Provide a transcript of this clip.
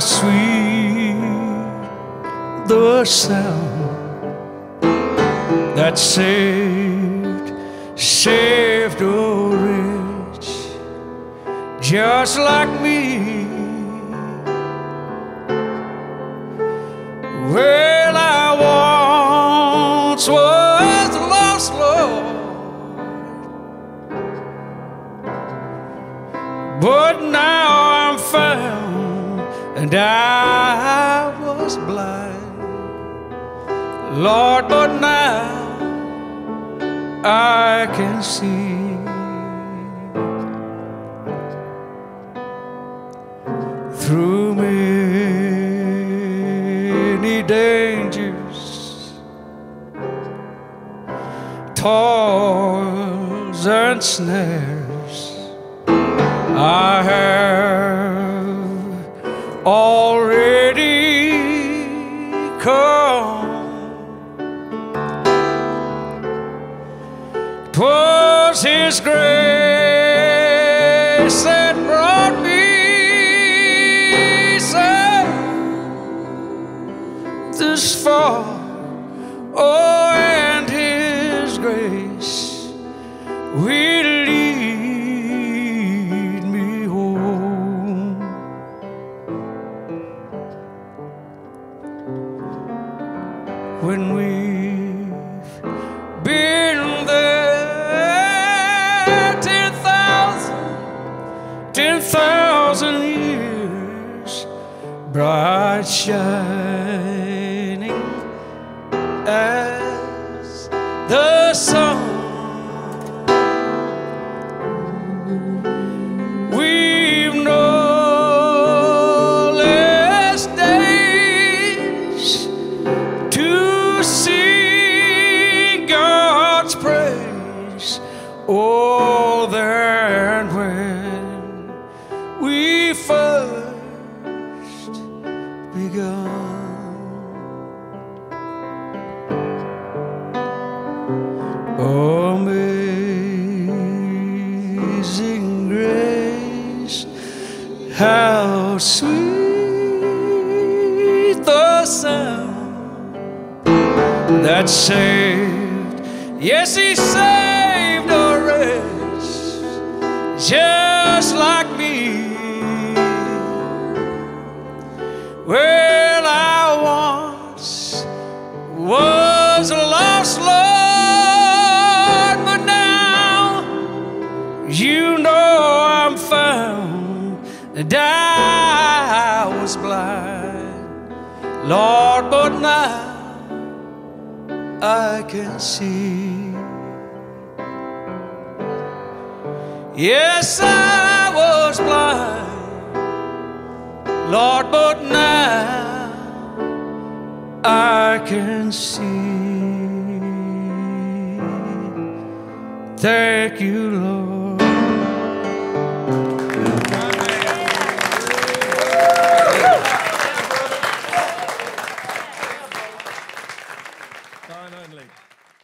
sweet the sound that saved, saved a wretch just like me. Well, I once was lost, Lord, but now I'm found, and I was blind. Lord, but now I can see. Through many dangers, toils and snares, I have Twas His grace that brought me safe this far. Oh, and His grace will lead me home. When we've thousand years, bright shining as the sun. We've no days to God's praise. Oh, begun. Amazing grace, how sweet the sound that saved. Yes, he saved a wretch just like me. Well, I once was a lost, Lord, but now you know I'm found, I was blind, Lord, but now I can see. Yes, I Lord, but now I can see. Thank you, Lord.